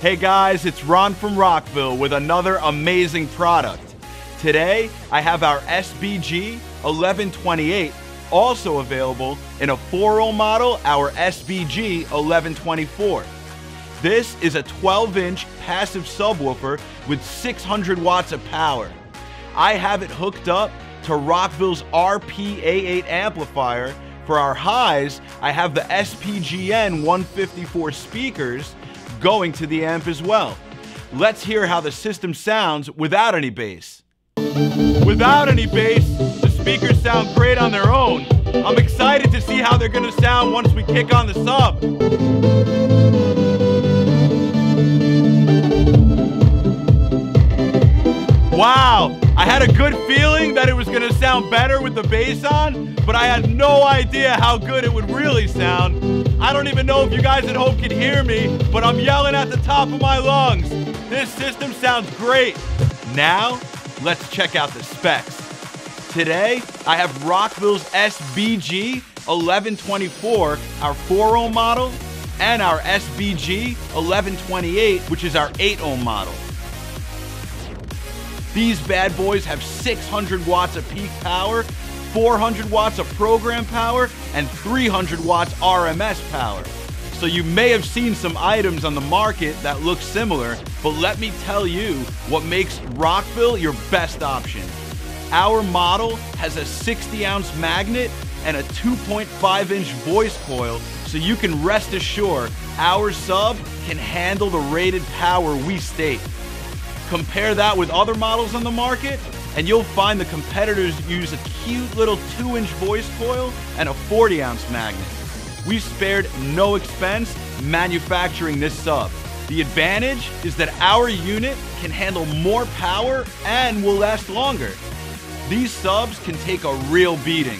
Hey guys, it's Ron from Rockville with another amazing product. Today, I have our SBG 1128, also available in a 4 model, our SBG 1124. This is a 12 inch passive subwoofer with 600 watts of power. I have it hooked up to Rockville's RPA8 amplifier. For our highs, I have the SPGN 154 speakers going to the amp as well. Let's hear how the system sounds without any bass. Without any bass, the speakers sound great on their own. I'm excited to see how they're gonna sound once we kick on the sub. Wow, I had a good feeling that it was gonna sound better with the bass on, but I had no idea how good it would really sound. I don't even know if you guys at home can hear me, but I'm yelling at the top of my lungs. This system sounds great. Now, let's check out the specs. Today, I have Rockville's SBG 1124, our 4 ohm model, and our SBG 1128, which is our 8 ohm model. These bad boys have 600 watts of peak power, 400 watts of program power, and 300 watts RMS power. So you may have seen some items on the market that look similar, but let me tell you what makes Rockville your best option. Our model has a 60 ounce magnet and a 2.5 inch voice coil, so you can rest assured our sub can handle the rated power we state. Compare that with other models on the market, and you'll find the competitors use a cute little 2 inch voice coil and a 40 ounce magnet. We've spared no expense manufacturing this sub. The advantage is that our unit can handle more power and will last longer. These subs can take a real beating.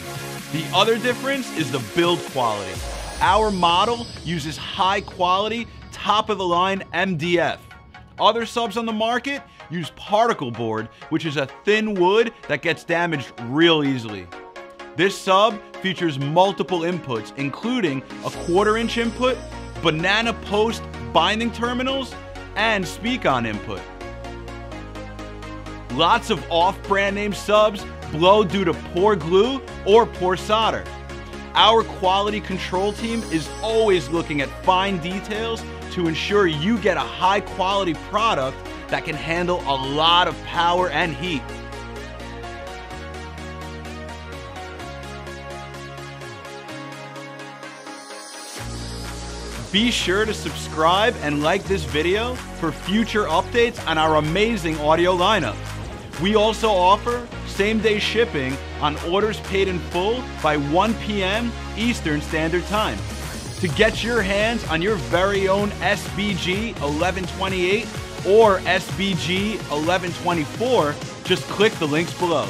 The other difference is the build quality. Our model uses high quality, top of the line MDF. Other subs on the market use particle board, which is a thin wood that gets damaged real easily. This sub features multiple inputs, including a quarter inch input, banana post binding terminals, and Speakon input. Lots of off brand name subs blow due to poor glue or poor solder. Our quality control team is always looking at fine details to ensure you get a high quality product that can handle a lot of power and heat. Be sure to subscribe and like this video for future updates on our amazing audio lineup. We also offer same day shipping on orders paid in full by 1 p.m. Eastern Standard Time. To get your hands on your very own SBG 1128 or SBG 1124, just click the links below.